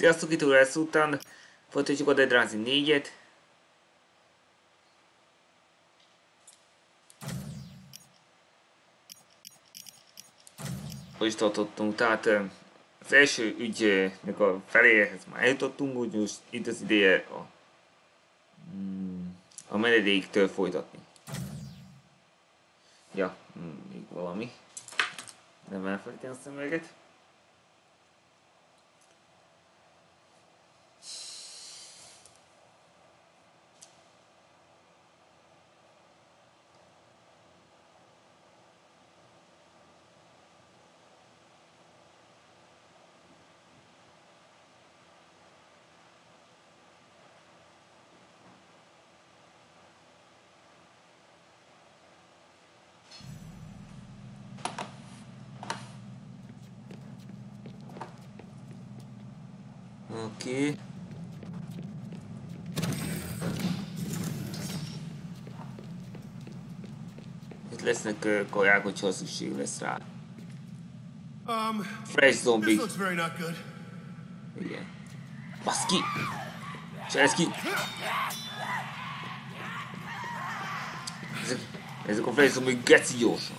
Sziasztok, itt lesz után. Folytatjuk a Dead Rising 4-et. Hogy is tartottunk, tehát az első ügynek a feléhez már eljutottunk, úgy most itt az ideje a, mm, a menedéktől folytatni. Ja, mm, még valami. Nem elfelejtem a szemüveget. Oké. Itt lesznek kaják, hogyha szükség lesz rá. Um, Fresh zombie. this looks very not good. Igen. Basz ki! Cselsz ki! Ezek, ezek a fresh zombie geci gyorsan.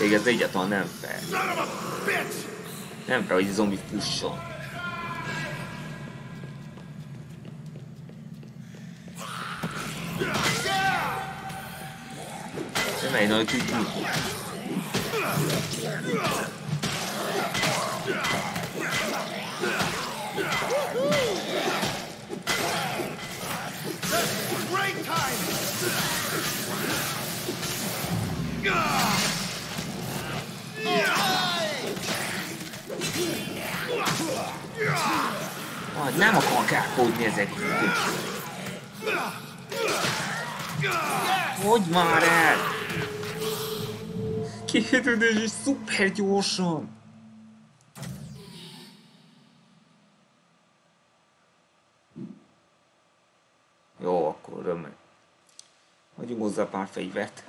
Még ez egyáltalán nem fel. Nem fel, hogy zombi fusson. Nem egy nagy kicsi. Ah, nem akarok elkódni ezek. Hogy már el? Kérdődés is szuper gyorsan. Jó, akkor römmel. Hagyjunk hozzá pár fegyvert.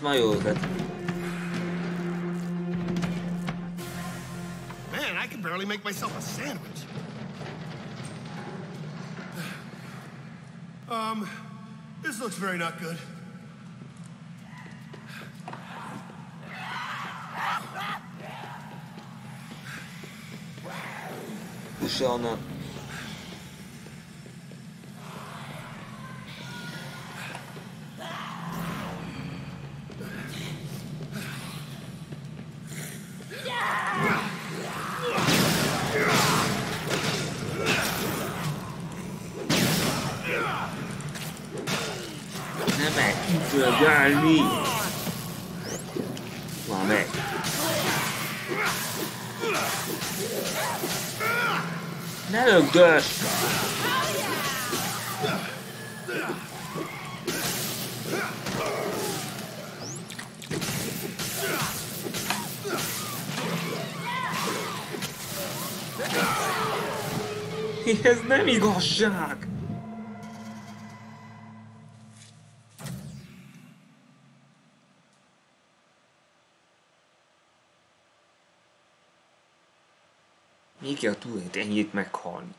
Ez már jó. Man, I can barely make myself a sandwich. Um, this looks very not good. Fussa onnan. Nem Lögdös! Ez nem igazság! Még a túlét ennyit meghalni.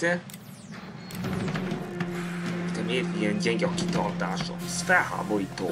Egyszer. Te miért ilyen gyenge a kitartásom? Ez felháborító.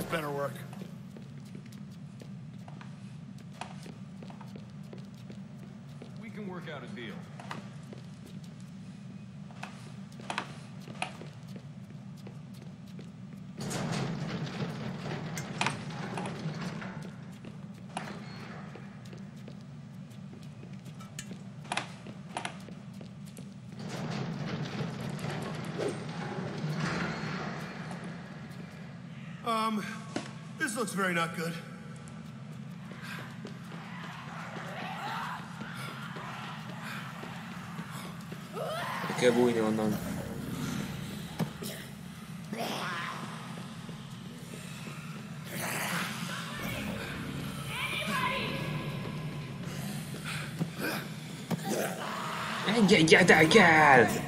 Very not good. Ki kell bújni onnan. Engedjetek el!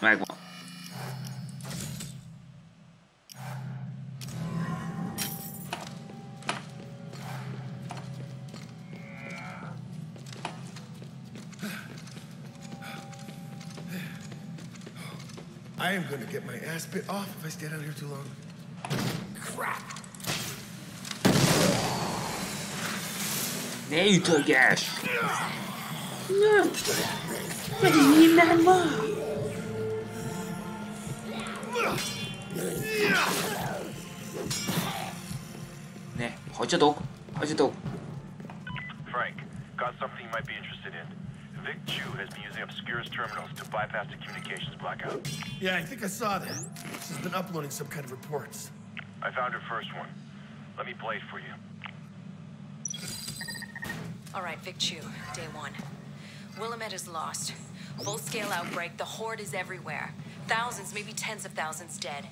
Drag one. I am gonna get my ass bit off if I stay down here too long. Crap! There you go, Gash! What do you mean that much? Ne, hagyjatok! Hagyjatok! Frank, got something you might be interested in. Vic Chu has been using obscure terminals to bypass the communications blackout. Yeah, I think I saw that. She's been uploading some kind of reports. I found her first one. Let me play it for you. All right, Vic Chu, day one. Willamette is lost. Full-scale outbreak, the horde is everywhere. Thousands, maybe tens of thousands dead.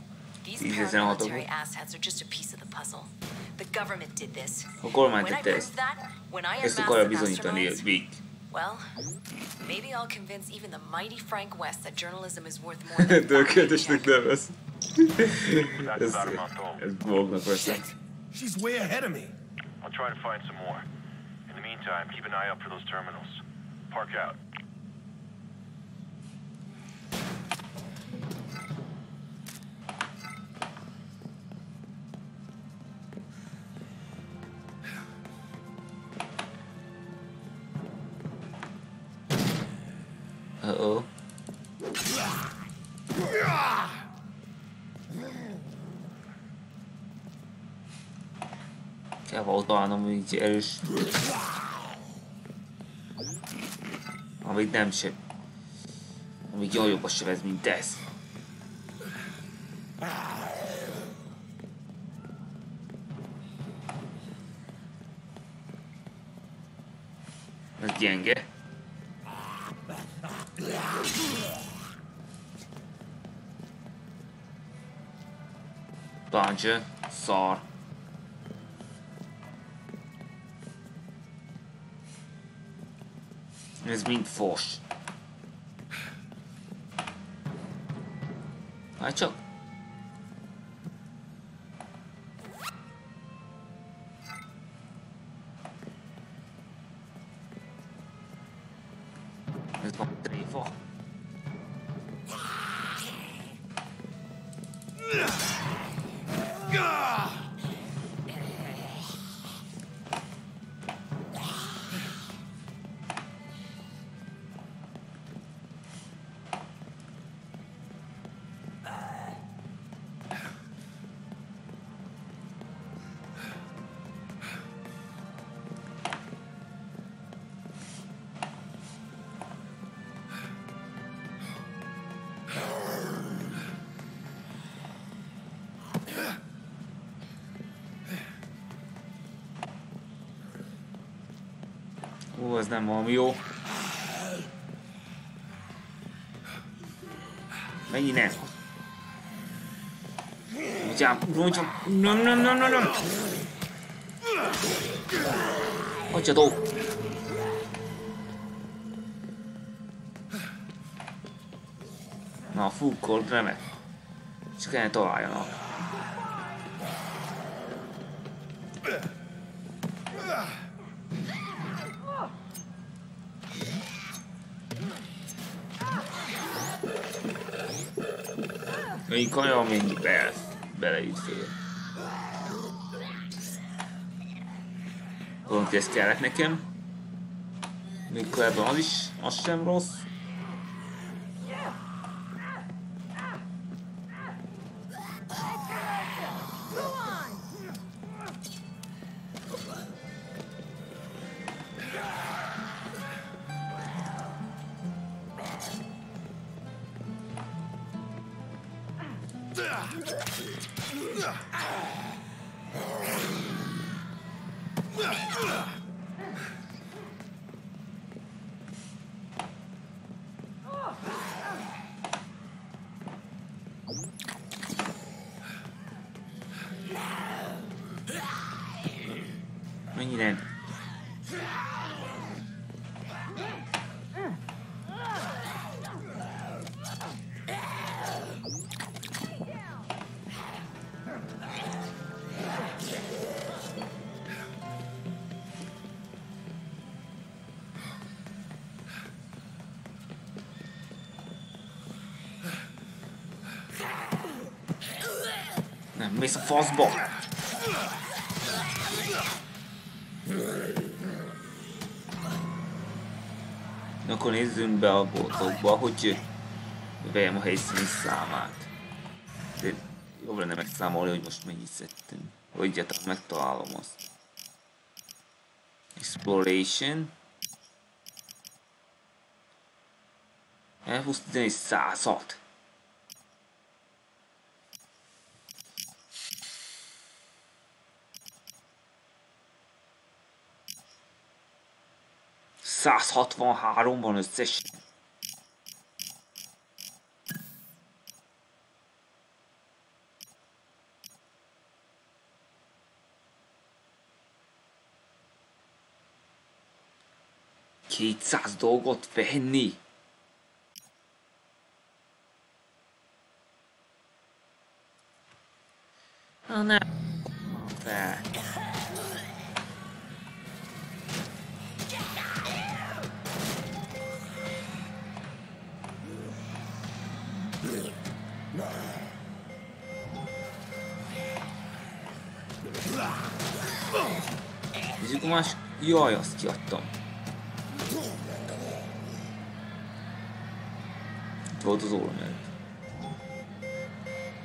These Tízezer autóból. paramilitary asshats are just a piece of the puzzle. The government did this. A kormány When I tette ezt. proved that, when I Ezt unmasked akarja the masterminds, well, maybe I'll convince even the mighty Frank West that journalism is worth more than Tökéletesnek check. nevez. That's Ez, about a month old. ez bolgnak veszem. Shit! She's way ahead of me. I'll try to find some more. In the meantime, keep an eye out for those terminals. Park out. Hogy így erős. Amíg nem se. Amíg jól jobb a sebez, mint ez. Ez gyenge. Bence szar. Ez mind fos. Hát csak. Ez nem valami jó. Mennyi nem? Ugyan, ugyan, nem, nem, nem, nem, nem. Hagyjadó. Na, full remek. Csak kellene találjanak. Kaja mindig be, beleüt fél. Pont ez kellett nekem. Még korábban az is, az sem rossz. nó gì nè mész a faszba! Na, Akkor nézzünk be a boltokba, hogy vegyem a helyszíni számát. De jobb lenne megszámolni, hogy most mennyit szedtünk. Hogy egyáltalán megtalálom azt. Exploration. Elhúztani 106. Százhatvanháromban összesen. Kétszáz dolgot venni. Na nem. Fel. Más... Jaj, azt kiadtam. Itt volt az ornament.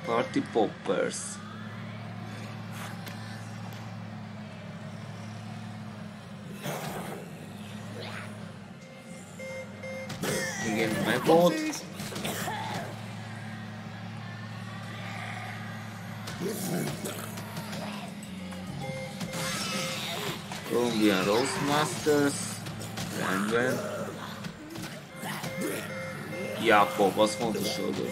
Party Poppers. Igen, meg volt. wir Rose Masters. Rein. Jakob, was wolltest du denn?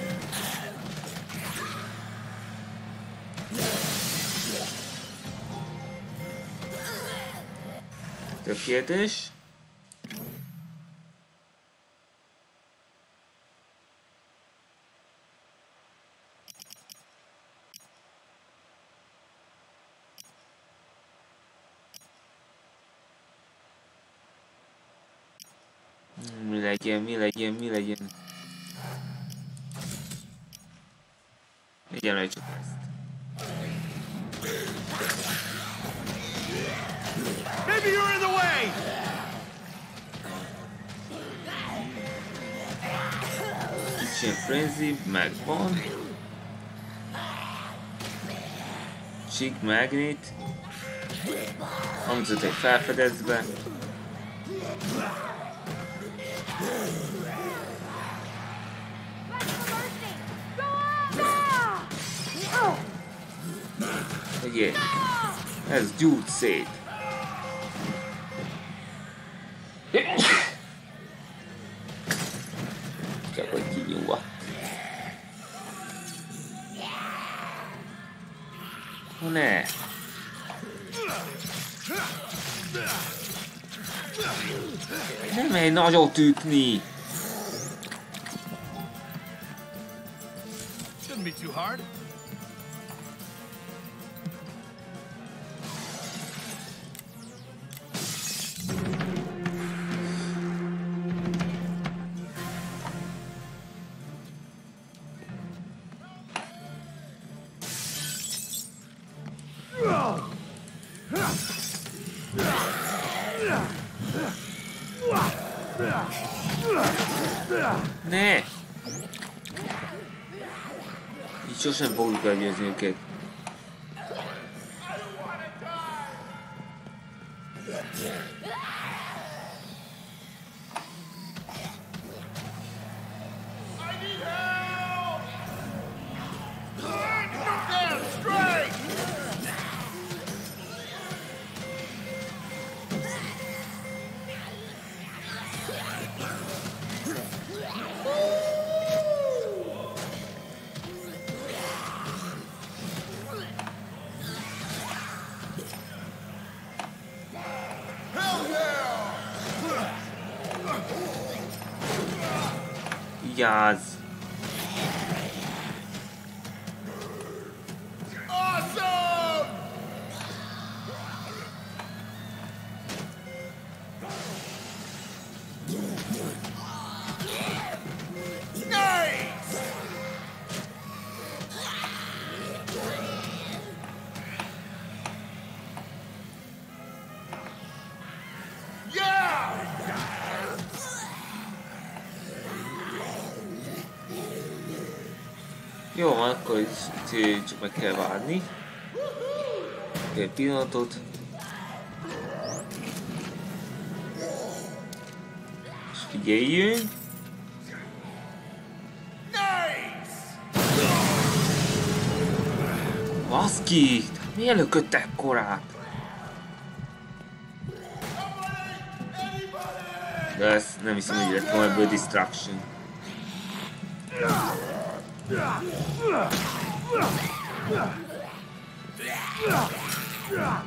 Der vierte ist. Legyen, mi legyen, mi legyen. Egyenlőre csak ezt. Maybe you're in the way! Kitchen Frenzy megvan. Chic Magnet. Hangzott egy felfedezve. Again, as dude said. Nagyot ütni! Shouldn't be too hard. Disney, okay. प्याज itt csak meg kell várni. Egy pillanatot. És figyeljünk. Baszki! Miért lökött ekkorát? De ez nem hiszem, hogy lett volna ebből distraction. Yeah.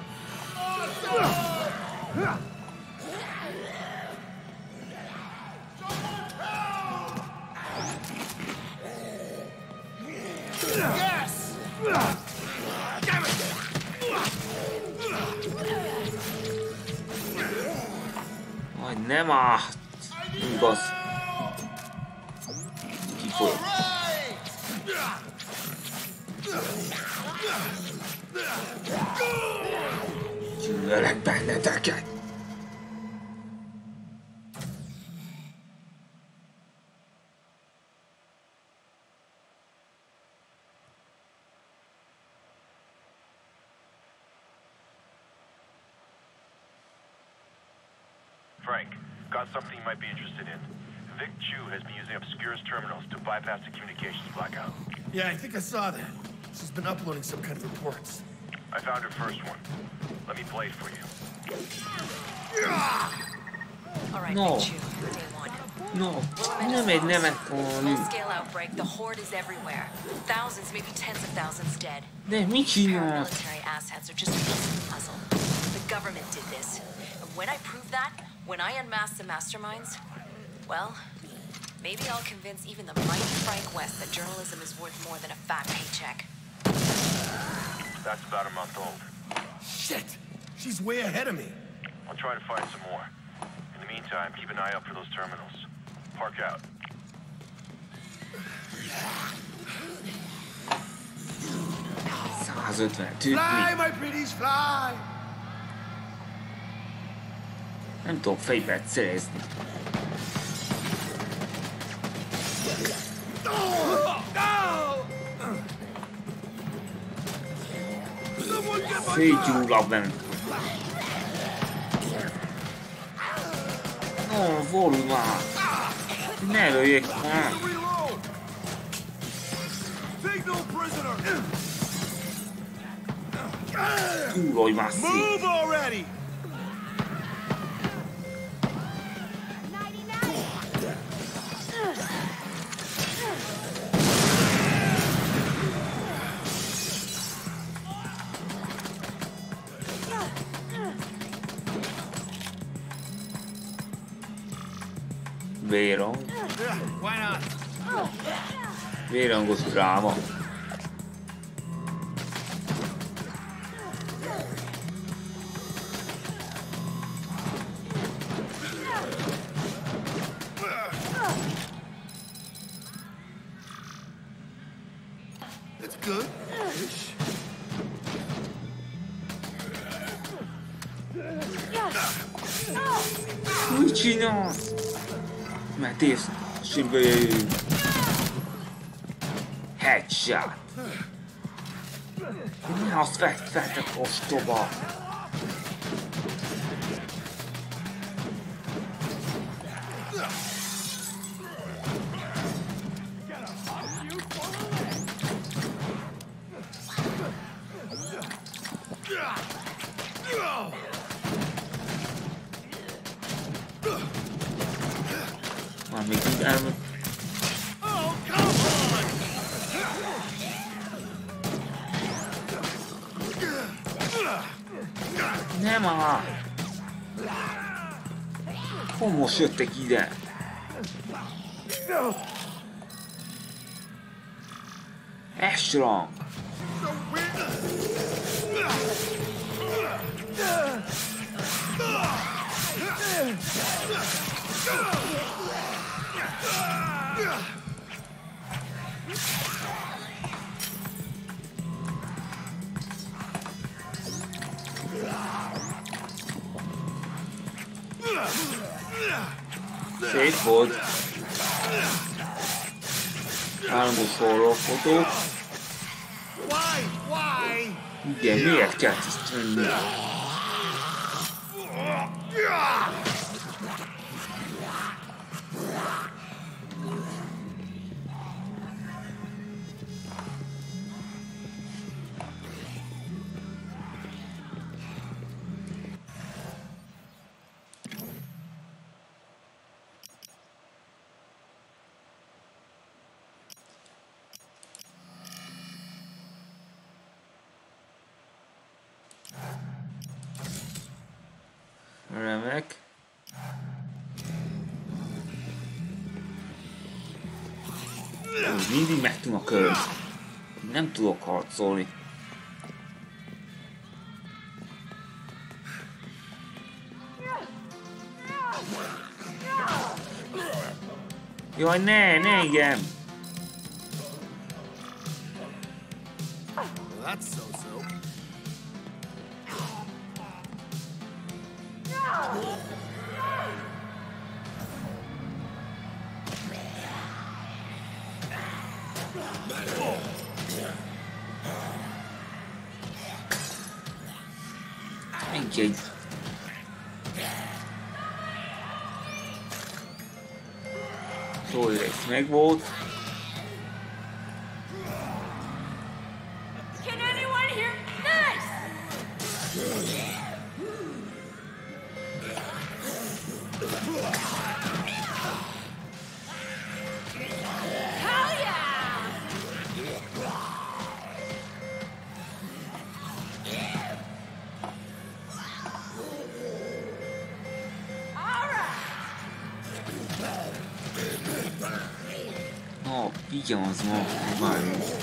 Think I saw that. She's been uploading some kind of reports. I found her first one. Let me play it for you. All right, No. Big Chew, day one. No, nem egy nemet volna. Full-scale outbreak. The horde is everywhere. Thousands, maybe tens of thousands dead. De mit csinál? Paramilitary asshats are just a piece of the puzzle. The government did this. And when I prove that, when I unmask the masterminds, well, maybe I'll convince even the mighty Frank West that journalism is worth more than a fat paycheck. That's about a month old. Shit! She's way ahead of me. I'll try to find some more. In the meantime, keep an eye out for those terminals. Park out. ...150 ütni. Fly, my pretties, fly! Nem tudok fegyvert szerezni. Szétgyúlok benne. No, fordulj már! Ne lőjék már! Túlolj már szét! Move Vero? Vero un costruamo. Jöjjünk. Headshot. Ne azt vett, vettek ostoba. I'm making I'm Ne ma Homos jöttek ide Ashram Ugh! Volt. Állandó forrófotó. Why? Why? Igen, miért kell ezt tenni? Kör. Nem tudok harcolni. Jaj, ne, ne igen! Oh, Pidgeon was more violent.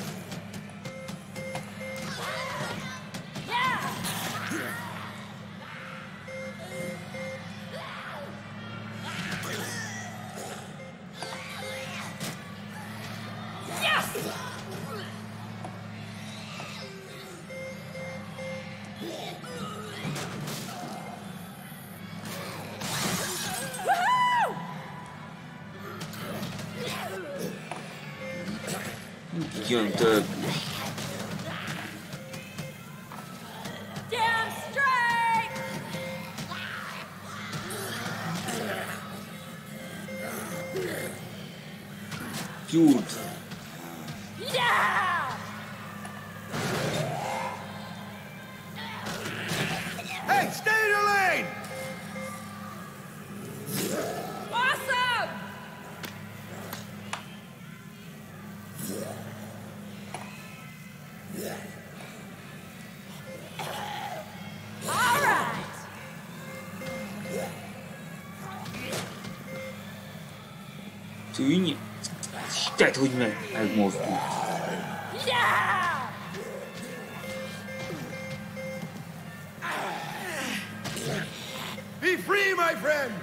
be free, my friend.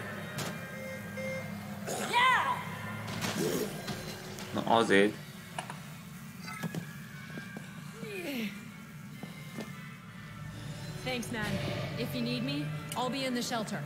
Thanks, man. If you need me, I'll be in the shelter.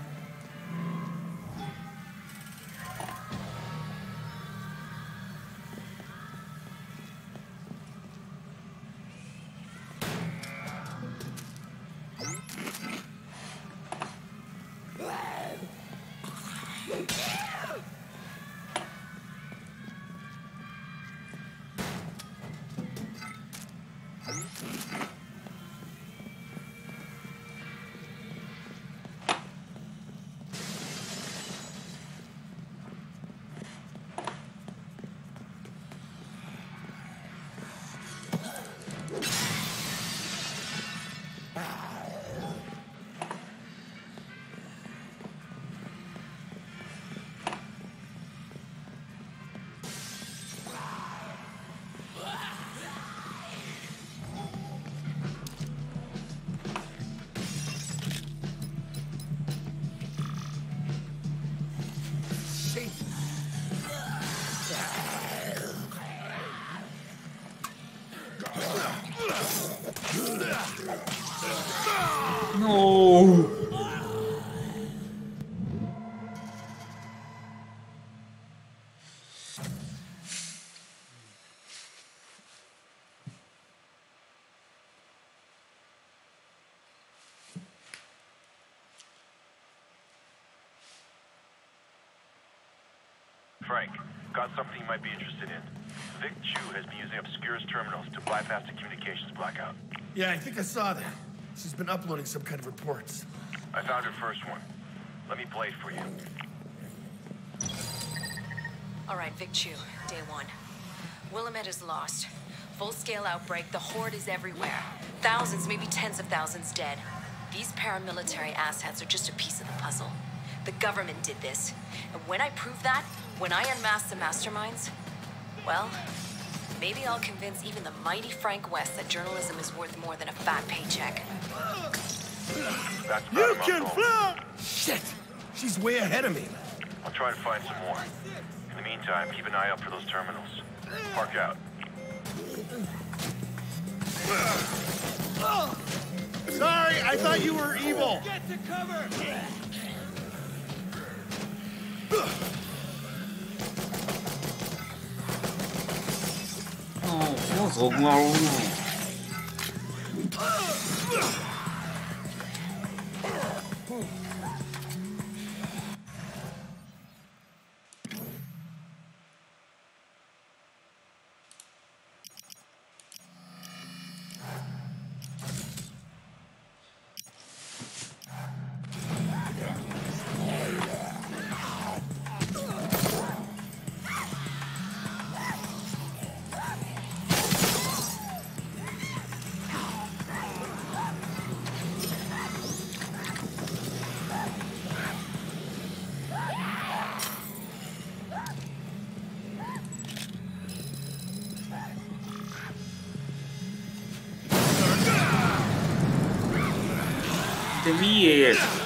Frank, got something you might be interested in. Vic Chu has been using Obscura's terminals to bypass the communications blackout. Yeah, I think I saw that. She's been uploading some kind of reports. I found her first one. Let me play it for you. All right, Vic Chu, day one. Willamette is lost. Full-scale outbreak, the horde is everywhere. Thousands, maybe tens of thousands dead. These paramilitary asshats are just a piece of the puzzle. The government did this. And when I prove that, when I unmask the masterminds, well, maybe I'll convince even the mighty Frank West that journalism is worth more than a fat paycheck. That's You can going. fly! Shit! She's way ahead of me. I'll try to find some more. In the meantime, keep an eye out for those terminals. Park out. Sorry, I thought you were evil. No, mozog már Thùng. weird.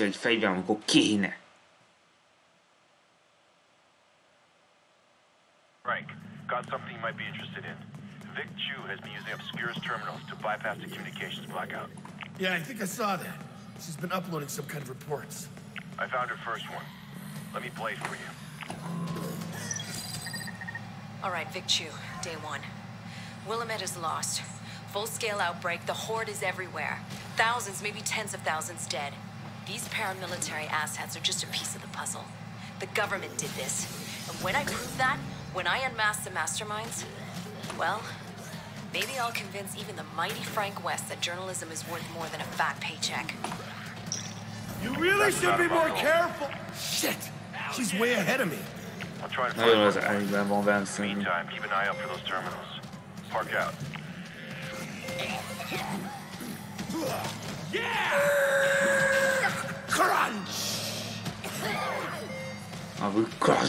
Egy fegyver, amikor. Frank, got something you might be interested in. Vic Chu has been using Obscura's terminals to bypass the communications blackout. Yeah, I think I saw that. She's been uploading some kind of reports. I found her first one. Let me play it for you. All right, Vic Chu, day one. Willamette is lost. Full-scale outbreak, the Horde is everywhere. Thousands, maybe tens of thousands dead. These paramilitary asshats are just a piece of the puzzle. The government did this. And when I prove that, when I unmask the masterminds, well, maybe I'll convince even the mighty Frank West that journalism is worth more than a fat paycheck. You really That's should be more bubble. careful. Shit. She's way ahead of me. I'll try and Nagyon find az one. elégben van Benson. Meantime, keep an eye out for those terminals. Park out.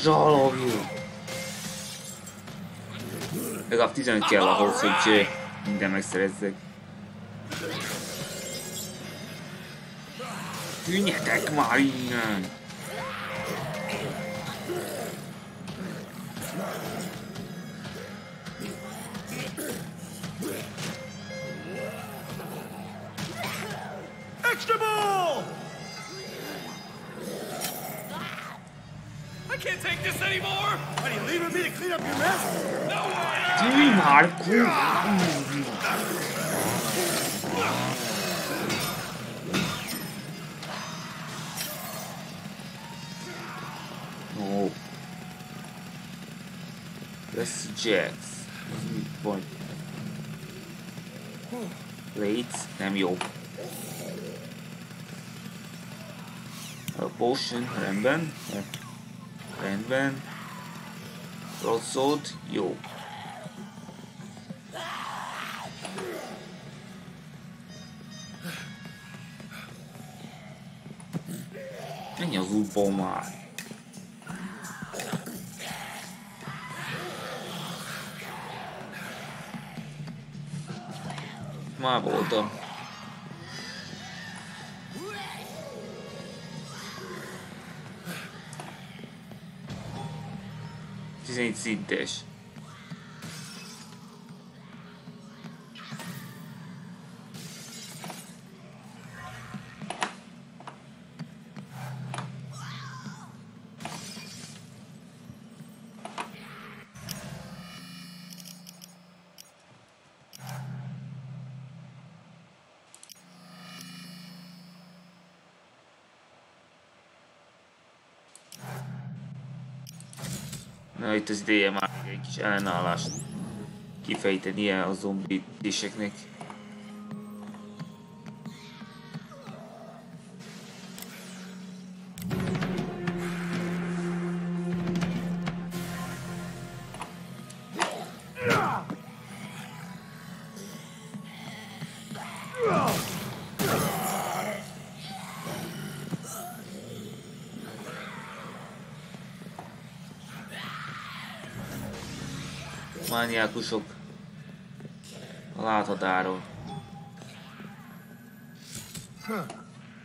A kazsalogjuk! Legalább 15 kell ahhoz, hogy minden megszerezzek. Tűnjetek már innen! this anymore? Are you leaving me to clean up your mess? No way! Hardcore. Let's. Point. Wait, let me open. A potion, and then. Yeah. Rendben. Broadsword, jó. Menj az útból már. Már voltam. Sintesh. Itt az ideje már egy kis ellenállást kifejtenie a zombi Mániákusok a láthatáron. Huh.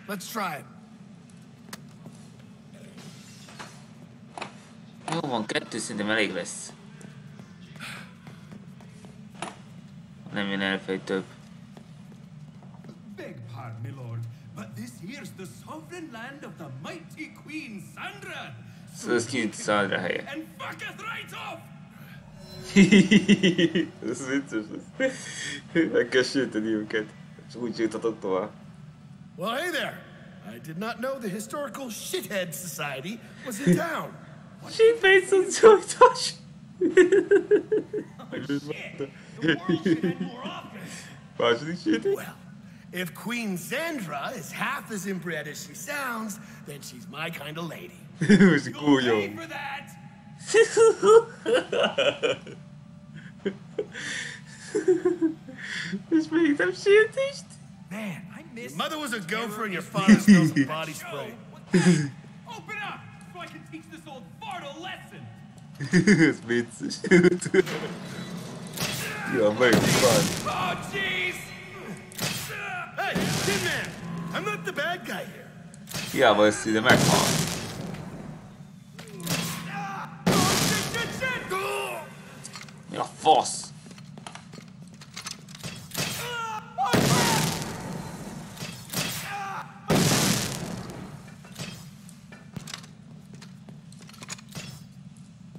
Let's try it. Jó van, kettő szerintem elég lesz. Nem jön elfej több. Beg pardon, my lord, but this here's the sovereign land of the mighty Queen Sandra. Szóval ez kint Szandra helye. And fucketh right off! ez vicces lesz. Meg kell sülteni őket. És úgy juttatok tovább. Well, hey there. I did not know the Historical Shithead Society was in town. Shitface az csajtos! The world should end more often. Második shit. Well, if Queen Zandra is half as inbred as she sounds, then she's my kind of lady. You'll pay for that! És még nem sértést? Man, I miss Your mother was a gopher and your father smells of body spray. Open up so I can teach this old fart a lesson. Ez vicces. Ja, meg van. Oh, jeez! Hey, Tin Man! I'm not the bad guy here. Hiába ezt ide meghal. Shit, Mi a fasz?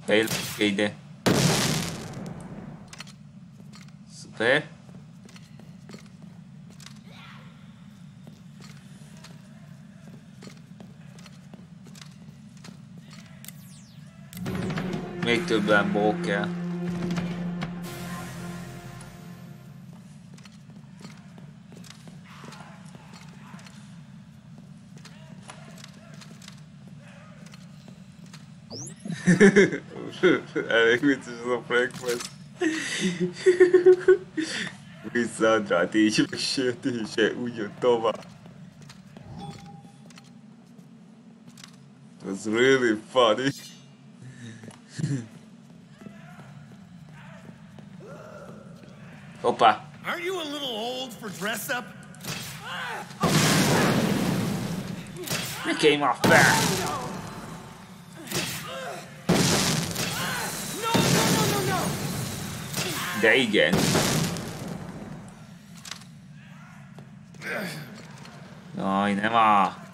Fejl ide. Fair? Még többen ból kell. Avec mit so breakfast. Wizardra, dich megsértése ugyantova. That's really funny. Opa. Aren't you a little old for dress up? It came off there. Dej igen. No, nemá.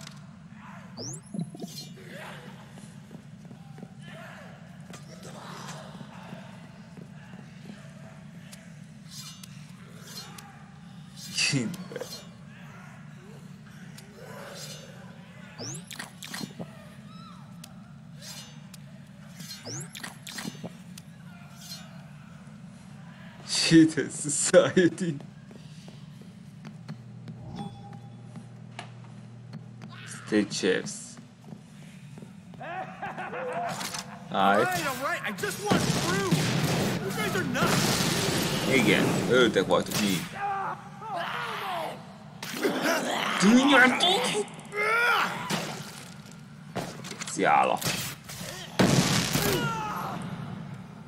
Proof! You guys are nuts! Igen, öltek vagytok. Tűnjetek! Ciála.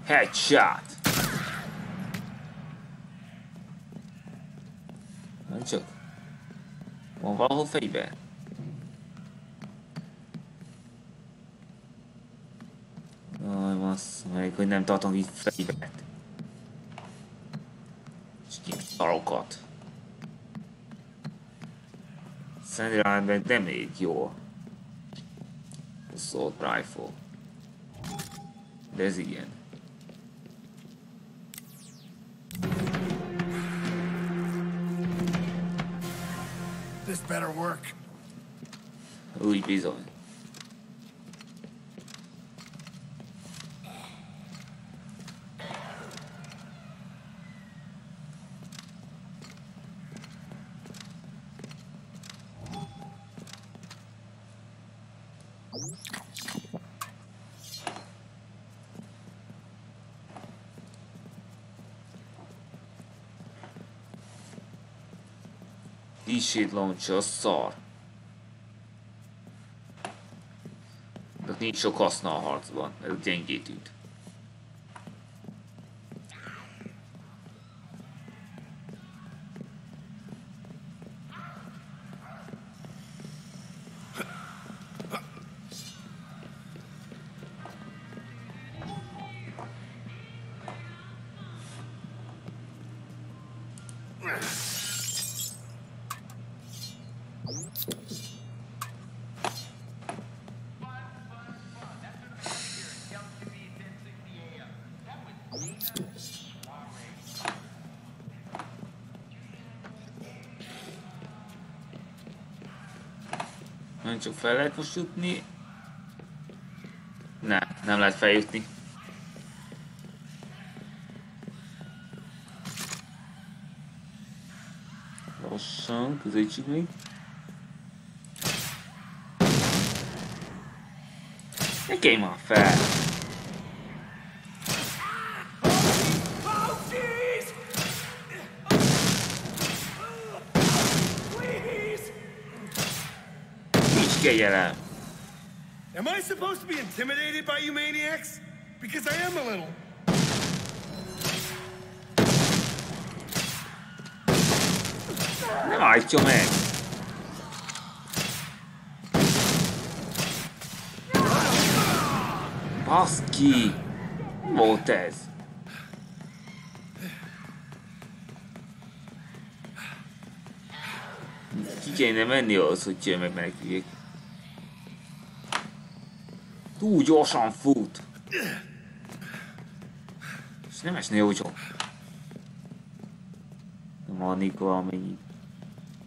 Headshot. Nem csak. Van valahol fegyver? Aj, bassz meg, hogy nem tartom így fegyvert. És ki szarokat. Szerintem meg jó. Assault rifle. De ez igen. better work. Louis Beasley. Isét launcher, az szar. De nincs sok haszna a harcban, ez gyengét üt. Nem csak fel lehet most jutni. Ne, nem lehet feljutni. Lassan, közelítsük még. Ne már fel! Nincs kegyelem! Am I supposed to be intimidated by you maniacs? Because I am a little. Nem állítja meg! Baszki! Mi volt ez? Ki kéne menni az, hogy jön meg meneküljék. Túl gyorsan fut! És nem esné úgy Rohanik valamennyi.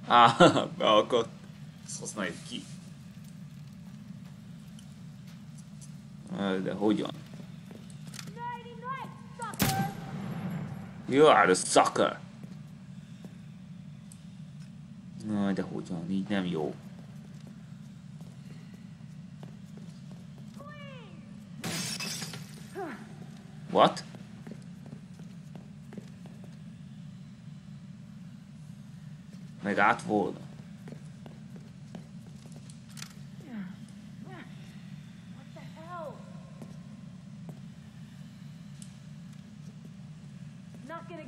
Á, beakadt. Ezt használjuk ki. De hogyan? You are the sucker! Na, de hogyan? Így nem jó. What? Meg át volna. What the hell? Not gonna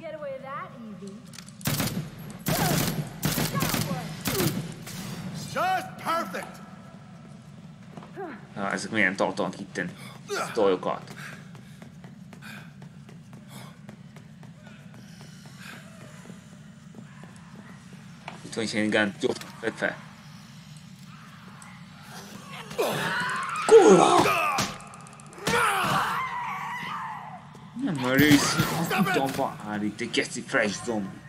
hogy én igen, gyorsan vedd fel. Kurva! Nem a részi, a kutampa állít egy geci fresh zombi.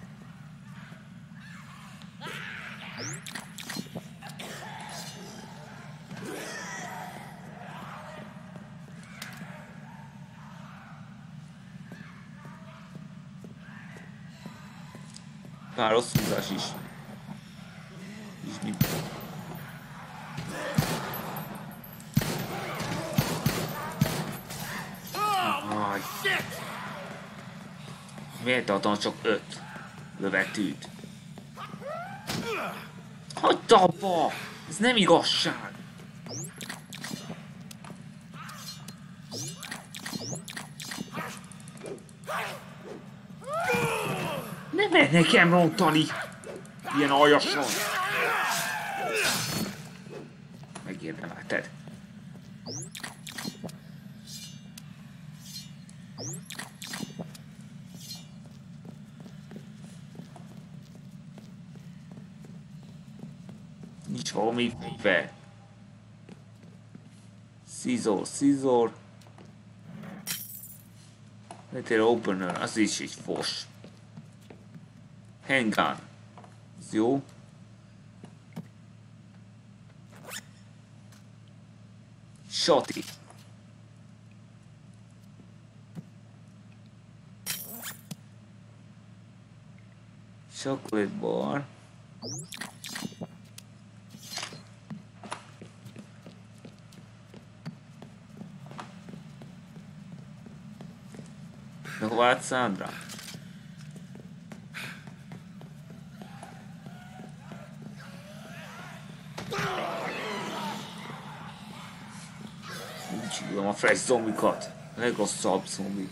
Tartom csak öt lövetűt? Hagyd abba! Ez nem igazság! Ne megy nekem rontani! Ilyen aljason! Scissor, scissor. Letter opener, uh, az is egy fos. Handgun. Ez jó. Chocolate bar. Sandra? Úgy hívom a fresh zombikat. Legrosszabb zombi.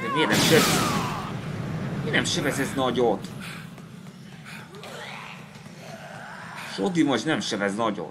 De miért nem sebez? Miért nem sebez ez nagyot? Sodi most nem sebez nagyon.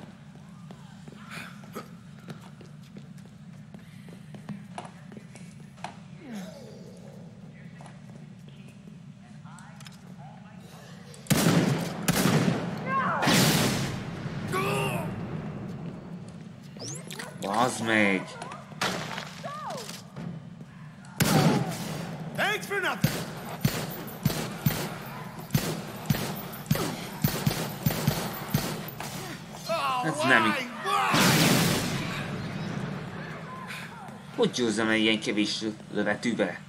El ilyen kevés lövetűbe?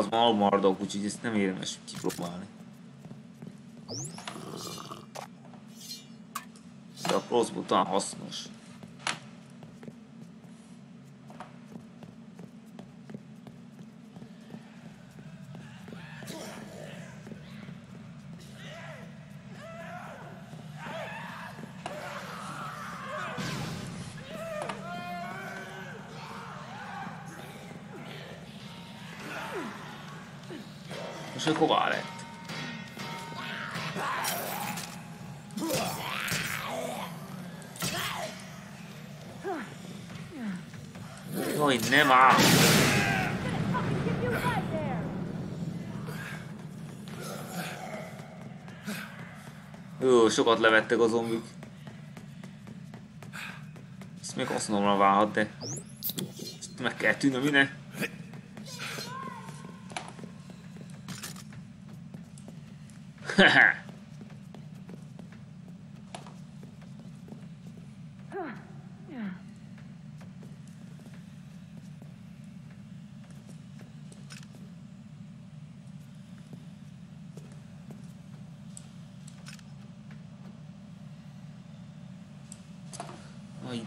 Az malmardok, úgyhogy ezt nem érdemes kipróbálni. De a crossbow talán hasznos. Nem áll! Jó, sokat levettek a zombik. Ezt még hasznomra válhat, de... Ezt meg kell tűnni, mi ne? Haha!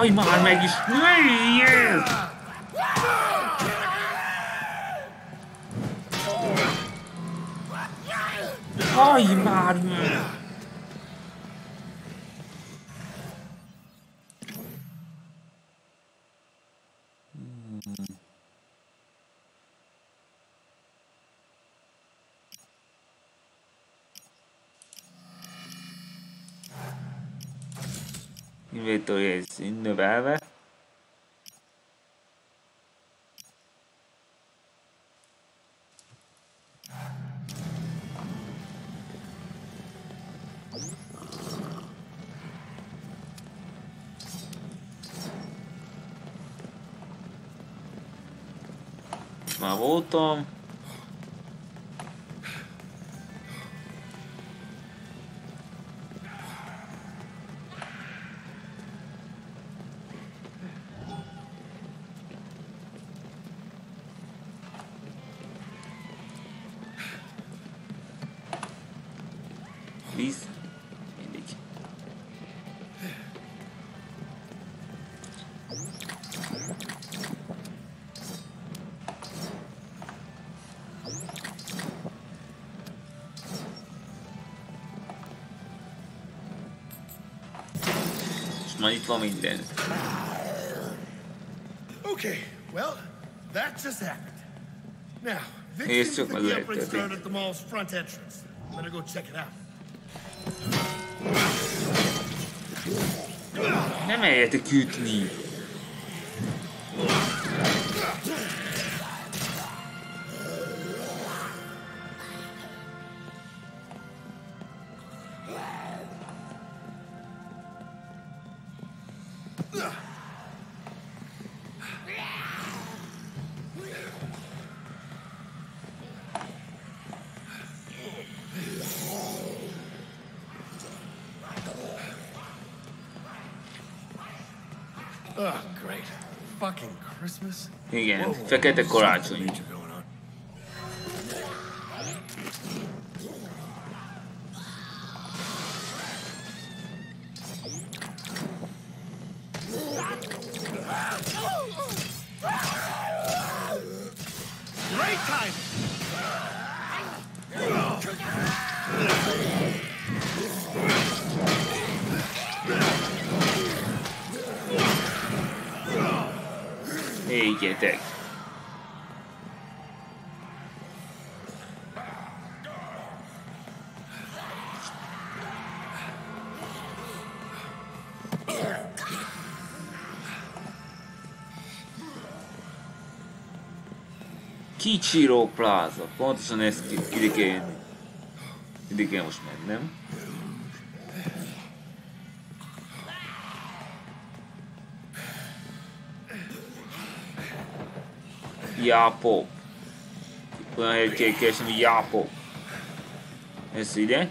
Neumann, Mensch. Yeah. Мавотом. Money dico then. Okay, well, that just happened. Now, Vic's the upgrade stand at the mall's front entrance. Better go check it out. Nem eljetek ütni! Igen, fekete karácsony. Kichiro Plaza. Quantos nesse Hidekemi? Hidekemi, acho mesmo. Yapo. Põe aqui a questão Yapo. Esse, né?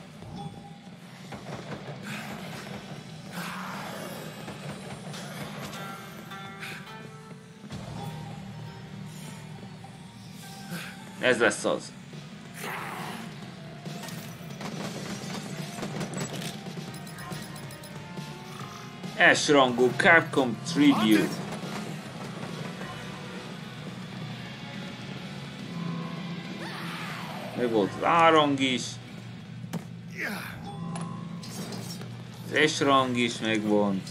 Ez lesz az. S rangú Capcom Tribute. Meg volt az A rang is. Az S rang is megvan.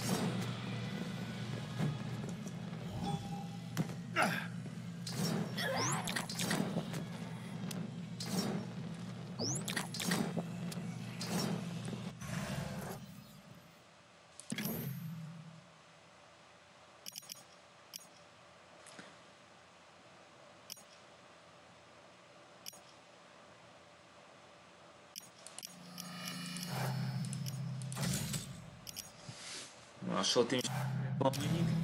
Tim van mindig.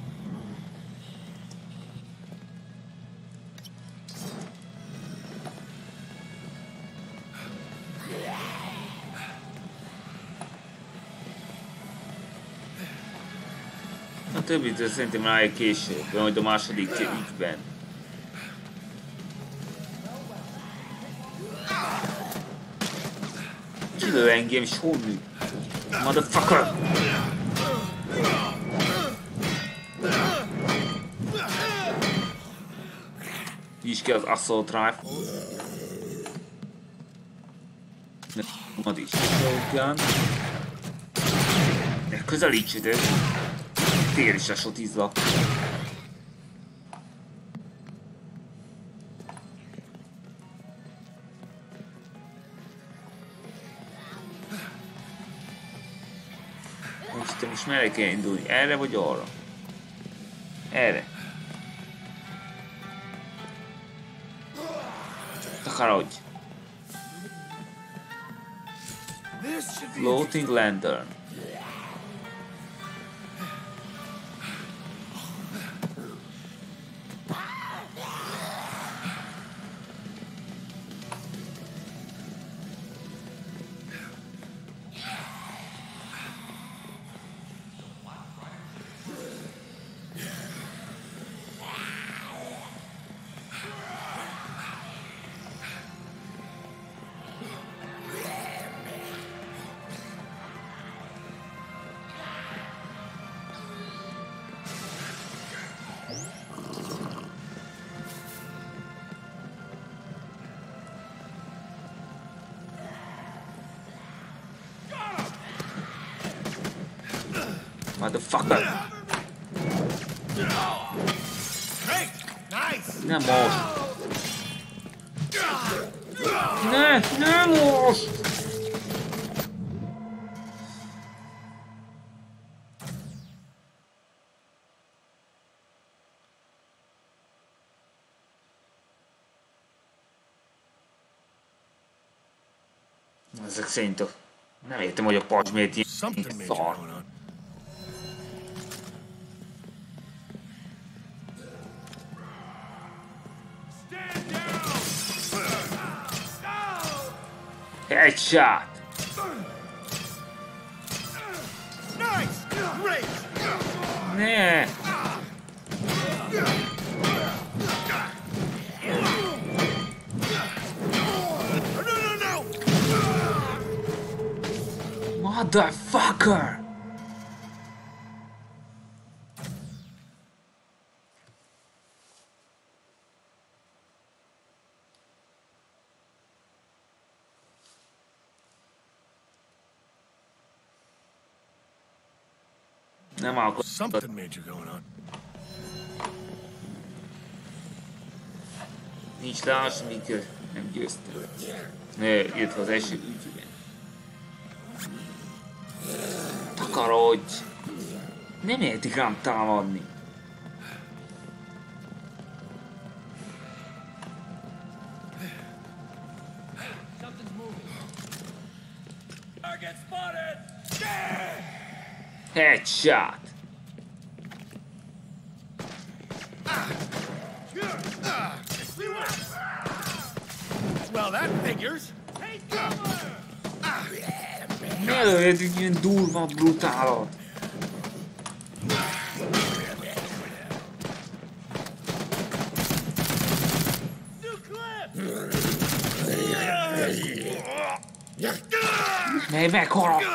A többit szerintem rájön később, majd a második ügyben. Kilő engem, és mű? Motherfucker! Nyisd ki az Assault Rifle. Ad is. Shotgun. Ne közelíts ide. Tér is lesotizlak. Most te most merre kell indulni? Erre vagy arra? Erre. Harrod. Floating lantern. Motherfucker! Great! Nice! Nem most! Ne! Ne most! Ezek szerint a... Nem értem, hogy a pacs miért ilyen Something major szar. Headshot! Nice! Great! Ne! No, no, no! Motherfucker! Something major going on. Nincs leállás, míg nem győztem. Ne, illetve az első ügyben. Takarodj! Nem értik rám támadni. Headshot! Egy ilyen durva brutálot? Ne megharapni!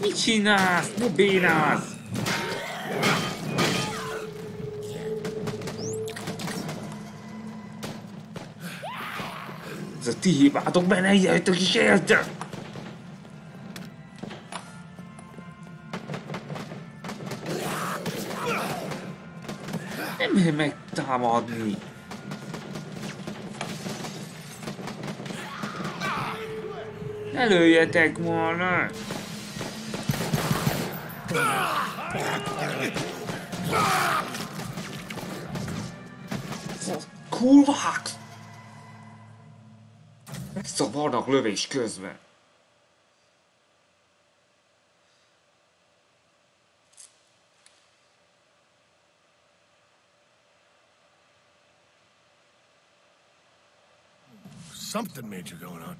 Mit csinálsz? Ne bénálsz! A ti hibátok, mert ne jöttök is érte! Nem lehet megtámadni. Ne lőjetek volna! Kurvák! Megszavarnak lövés közben. Something major going on.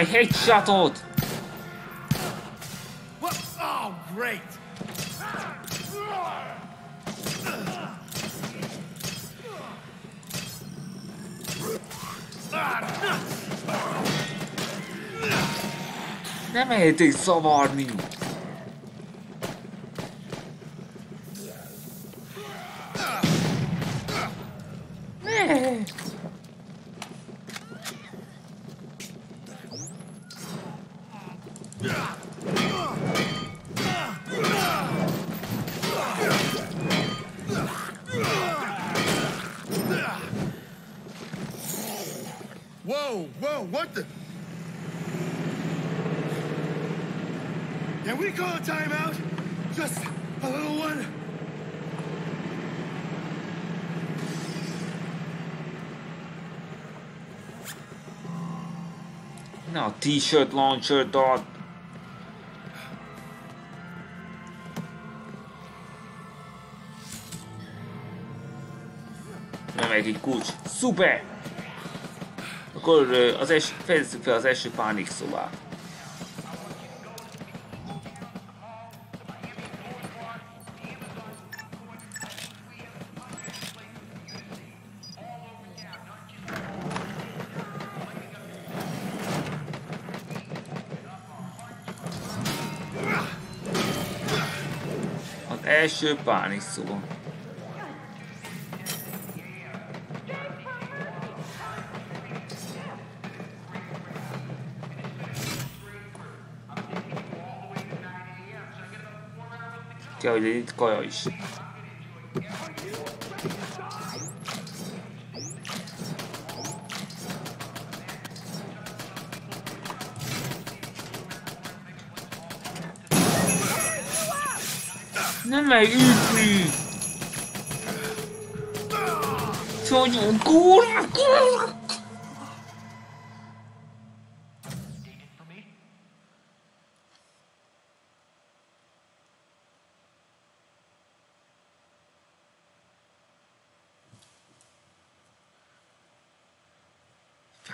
Aj, headshotot! What? Oh, great. Nem mehetek szavarni! Ne! Whoa, whoa, what the? Can we call a timeout? Just a little one? Na, a t-shirt launcher ad. Nem egy kulcs. Szuper! Akkor az es, fejezzük fel az első pánik szobát. Első pánik szoba. Kell, hogy legyen itt kaja is. my übel. Entschuldigung, gut, gut.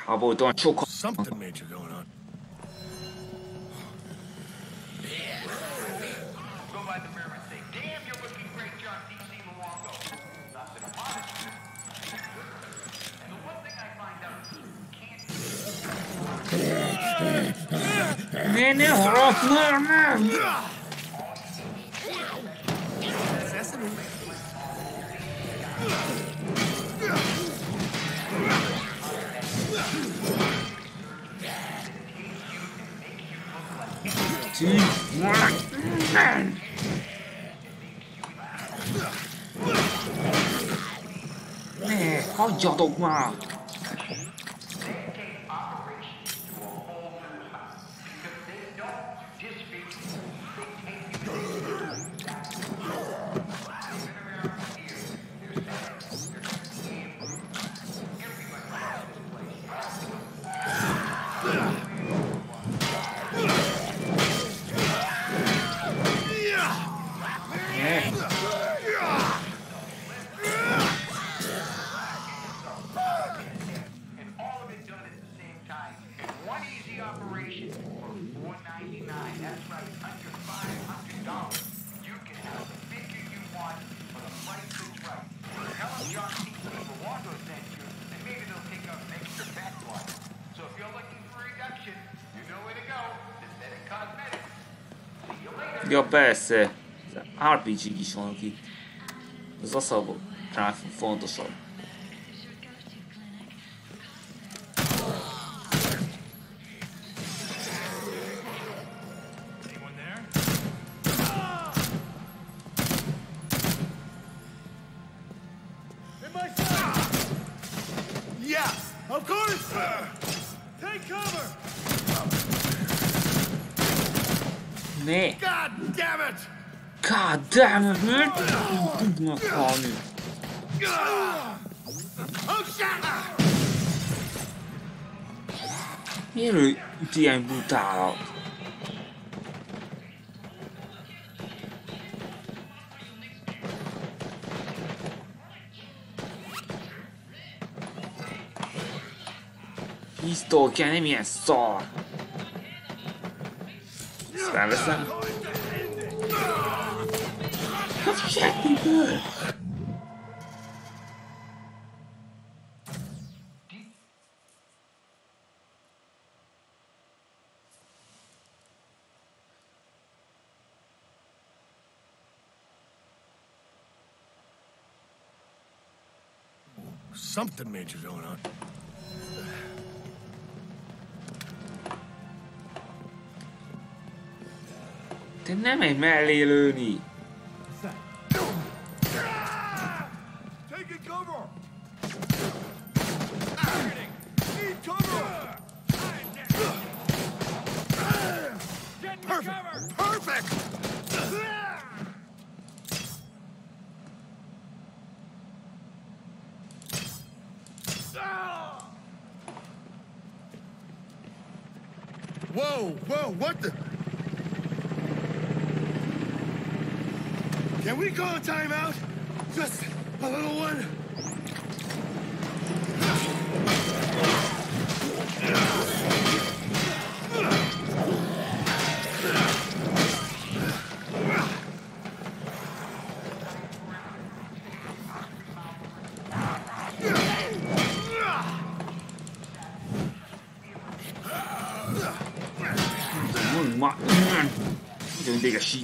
How about don't choke? Something major going on. beni horozlarını! Ne, hangi adamlar? Ja persze, RPG-k is vannak itt. Az aszabok talán fontosabb. God damn it, miért tudnak halni? Oh shit! Miért ő itt ilyen brutálat? Pisztolkja, nem ilyen szar! Hát semmiből! Something major going on. Te nem egy mellé lőni! Whoa, whoa, what the? Can we call a timeout? Just a little one?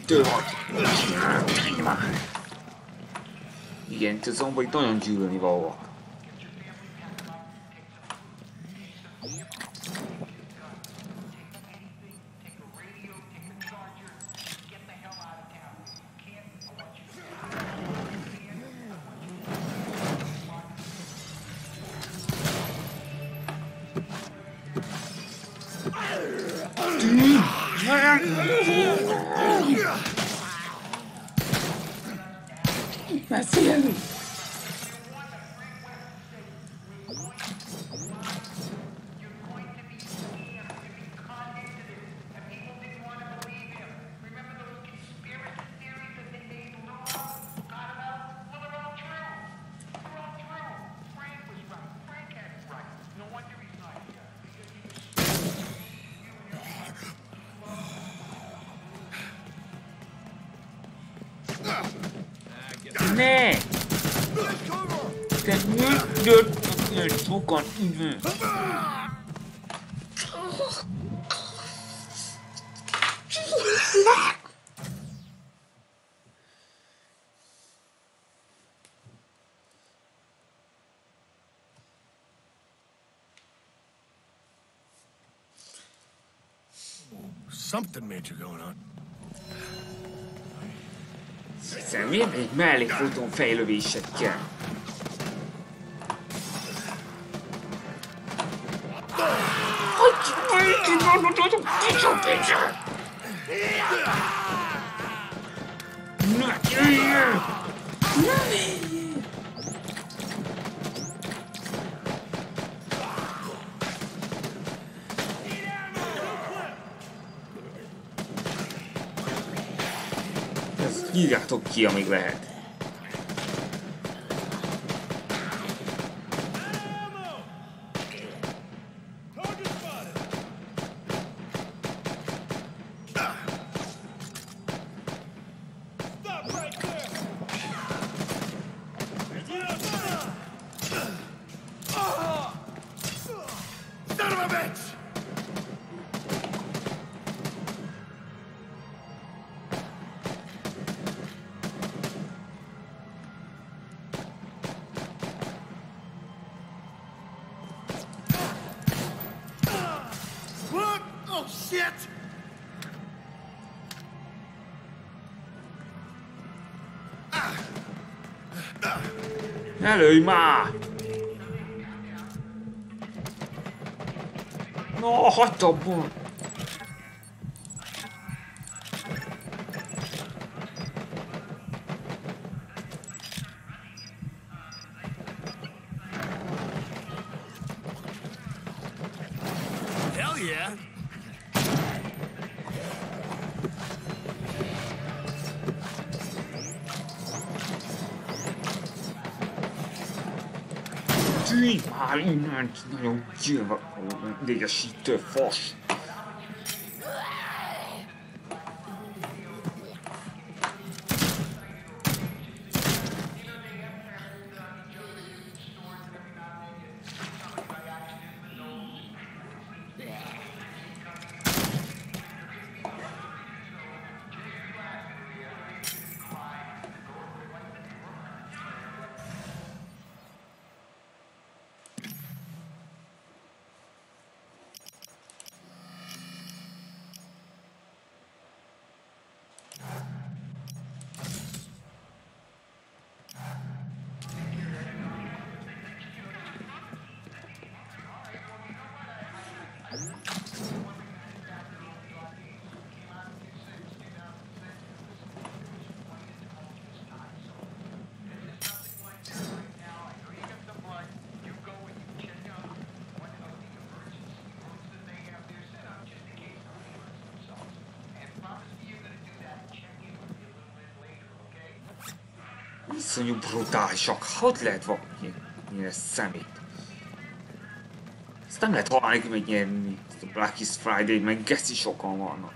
Tényleg már! Igen, te zombai nagyon gyűlölni valóak. Ide? Something major going on. Hiszen miért egy mellékfutón fejlővésekkel? Ezt írjátok ki, amíg lehet. Lőj már! No, hagyd abba! Innen! Nagyon gyilva... Légesítő fos! Iszonyú brutálisak. Hogy lehet valaki ilyen szemét? Ezt nem lehet hogy ilyen ezt a Black is Friday, meg geci sokan vannak.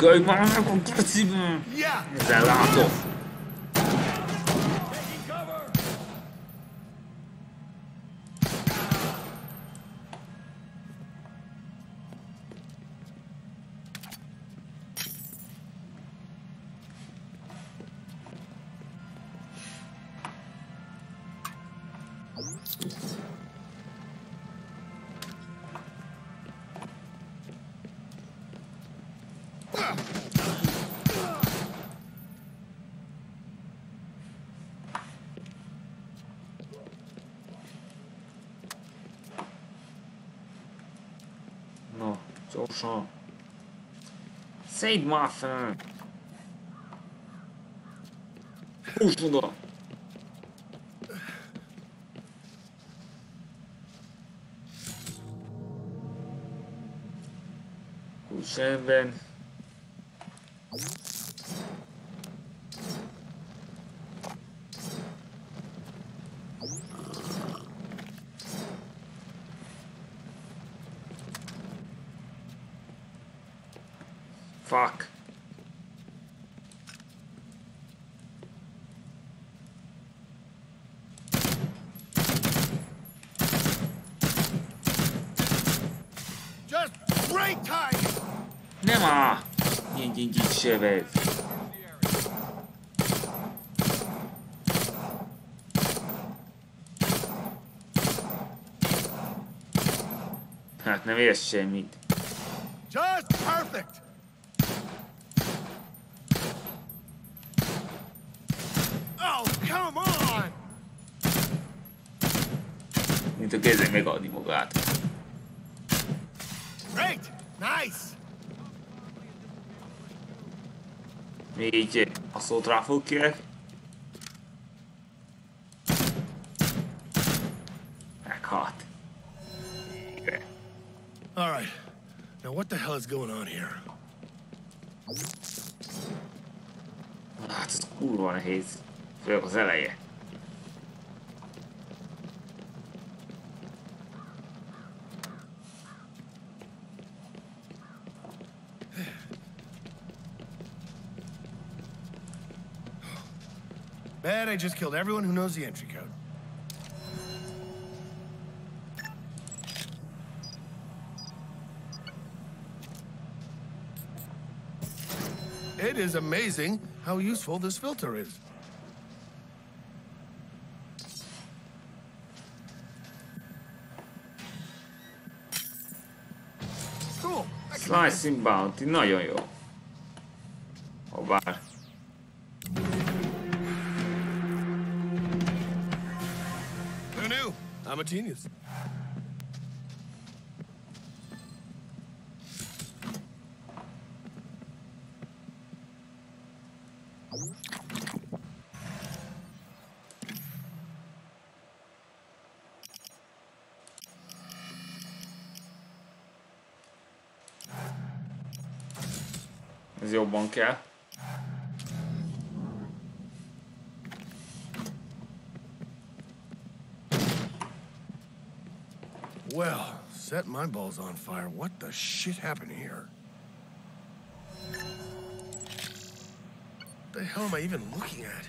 Kijk maar, komt Ja! Dat is. Széd már fel! Húzd oda! Húzd ebben. Fuck. Just break time! Nem á! Ilyen gyingyik sebez. Hát nem érsz semmit. A kezdek megadni magát. Great! Nice! Így a szót ráfog kérek. Meghalt. Okay. All right. Now what the hell is going on here? Hát ez kurva nehéz. Főleg az eleje. Just killed everyone who knows the entry code. It is amazing how useful this filter is. Cool. I can Slicing Bounty, nagyon jó. Martinez. Mas é o bom que é. My balls on fire. What the shit happened here? the hell am I even looking at?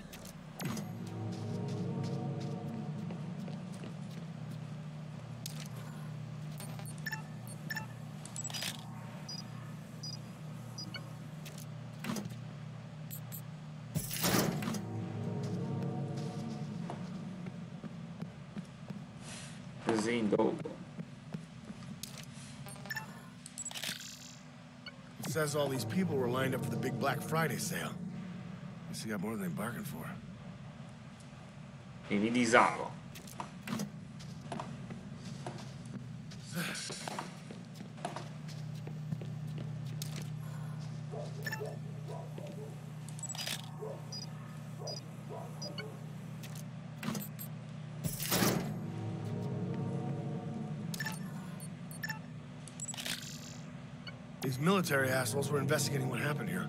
Says all these people were lined up for the big Black Friday sale. Guess they got more than they bargained for. Én mindig military assholes were investigating what happened here.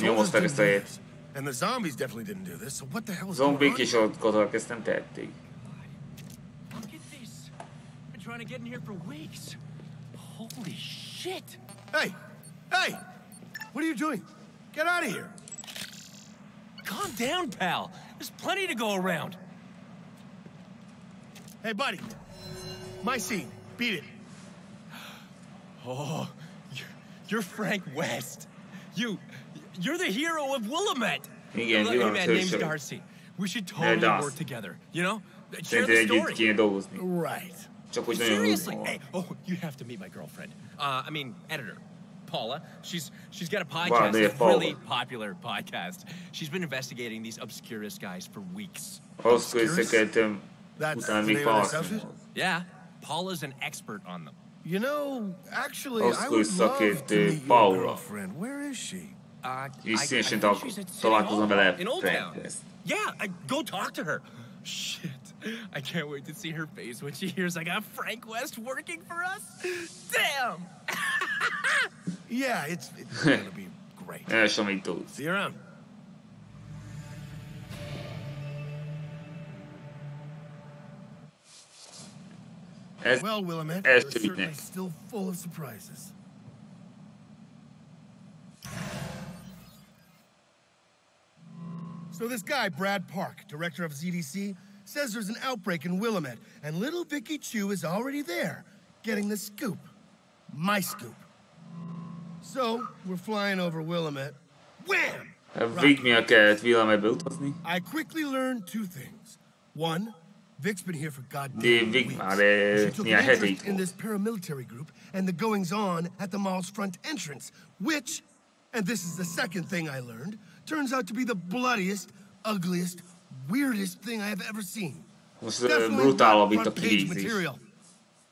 Nyomozták ezt a helyet. And the zombies definitely didn't do this, so what the hell is Zombik going is on? ott katonák ezt nem tették. Look at this. Been trying to get in here for weeks. Holy shit. Hey! Hey! What are you doing? Get out of here! Calm down, pal. There's plenty to go around. Hey, buddy! My scene. Beat it. Oh, you're, you're Frank West. You, you're the hero of Willamette. Igen, Look, hey, Willamette man, name's. Darcy. We should totally Darcy. work together. You know, share the story. Right. Csak hogy nagyon Seriously, hey, oh, you have to meet my girlfriend. Uh, I mean, editor, Paula. She's she's got a podcast, they a Paula. really popular podcast. She's been investigating these obscurest guys for weeks. Ahhoz, hogy összekeltem, That's utána the még name of this Yeah, Paula's an expert on them. You know, actually, I would hogy love to szakért, meet your Paula. girlfriend. Where is she? Uh, És I- I szívesen think she's at City találkozom Hall in Old Town. Yeah, I, go talk to her. Shit, I can't wait to see her face when she hears I got Frank West working for us. Damn. Yeah, it's, it's gonna be great. Els, amit tudsz. See you around. Ez, Well, Willamette, Ez you're tűnik. certainly still full of surprises. So this guy, Brad Park, director of ZDC, says there's an outbreak in Willamette, and little Vicky Chu is already there, getting the scoop. My scoop. So, we're flying over Willamette. Wham! Vig miatt kellett Willamette utazni. I quickly learned two things. One, Vic's been here for goddamn De Vic weeks. She took an interest in this paramilitary group and the goings-on at the mall's front entrance, which, and this is the second thing I learned, turns out to be the bloodiest, ugliest, weirdest thing I have ever seen. Ö, Definitely front page material,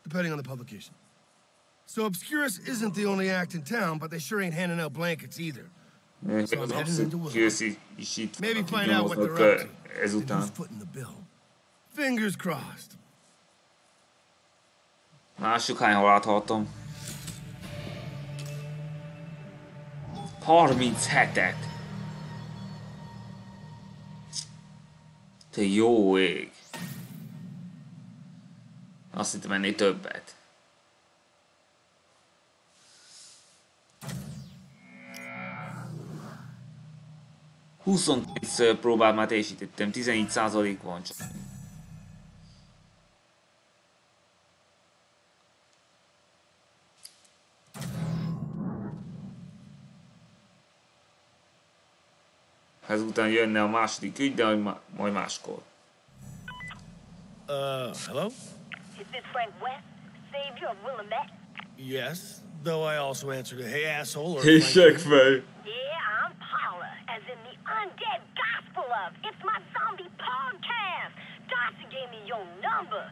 depending on the publication. So Obscurus isn't the only act in town, but they sure ain't handing out blankets either. So I'm heading into Willow. kiőszi is itt Maybe find out what they're up to. Ezután. who's footing the bill. Fingers crossed. Mások hány halált hallottam? 37-et! Te jó ég! Azt hittem ennél többet. Huszonkétször próbát már teljesítettem, 14% van csak. Ezután jönne a második ügy, de majd ma- majd máskor. Uh, hello? Is this Frank West, savior of Willamette? Yes, though I also answered a hey asshole or Hey, Frank- fej! Yeah, I'm Paula, as in the undead gospel of. It's my zombie podcast. Darcy gave me your number.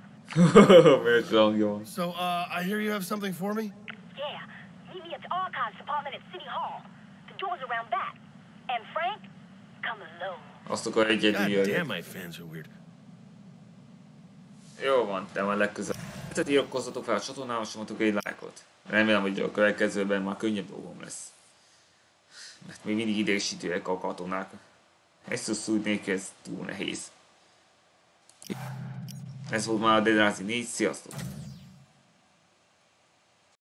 Miért hangja van? So, uh, I hear you have something for me? Yeah, meet me at the archives department at City Hall. The door's around back. And Frank, come alone. Azt akar egyedül jönni. damn, my fans are weird. Jó van, de majd legközelebb. Tehát iratkozzatok fel a csatornára, és mondtuk egy lájkot. Remélem, hogy a következőben már könnyebb dolgom lesz. Mert még mindig idegesítőek a katonák. Ezt úgy nélkül ez túl nehéz. Ez volt már a Dead Rising 4, sziasztok!